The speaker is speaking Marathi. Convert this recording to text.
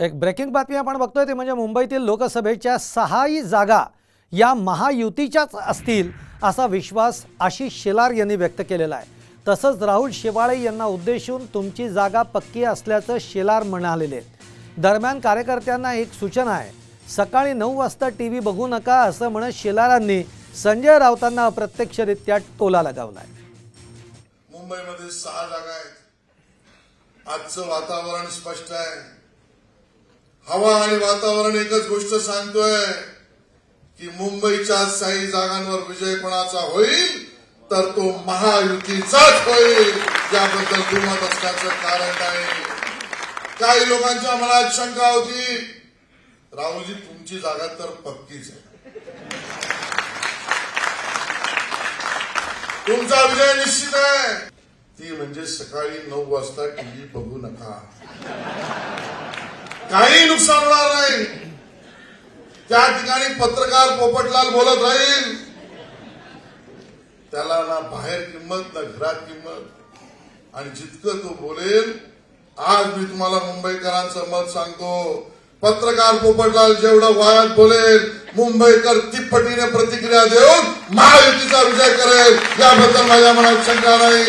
एक ब्रेकिंग बातमी आपण बघतोय ते म्हणजे मुंबईतील लोकसभेच्या सहाही जागा या महायुतीच्याच असतील असा विश्वास आशिष शेलार यांनी व्यक्त केलेला आहे. तसंच राहुल शेवाळे यांना उद्देशून तुमची जागा पक्की असल्याचं शेलार म्हणालेले आहेत. दरम्यान कार्यकर्त्यांना एक सूचना आहे सकाळी नऊ वाजता टी व्ही बघू नका असं म्हणत शेलारांनी संजय राऊतांना अप्रत्यक्षरित्या टोला लगावलाय मुंबईमध्ये सहा जागा आहेत. आजचं वातावरण स्पष्ट आहे. हवा आणि वातावरण एकच गोष्ट सांगतोय की मुंबईच्या काही जागांवर विजय कोणाचा होईल तर तो महायुतीचाच होईल. याबद्दल दुमत असण्याचं कारण नाही. काही लोकांच्या मनात शंका होती राहुलजी तुमची जागा तर पक्कीच आहे. तुमचा विजय निश्चित आहे. ती म्हणजे सकाळी नऊ वाजता टीव्ही बघू नका. काही नुकसान होणार नाही. त्या ठिकाणी पत्रकार पोपटलाल बोलत राहील. त्याला ना बाहेर किंमत ना घरात किंमत. आणि जितकं तो बोलेल आज मी तुम्हाला मुंबईकरांचं मत सांगतो. पत्रकार पोपटलाल जेवढं वायात बोलेल मुंबईकर तिप्पटीने प्रतिक्रिया देऊन महायुतीचा विजय करेल. याबद्दल माझ्या मनात शंका नाही.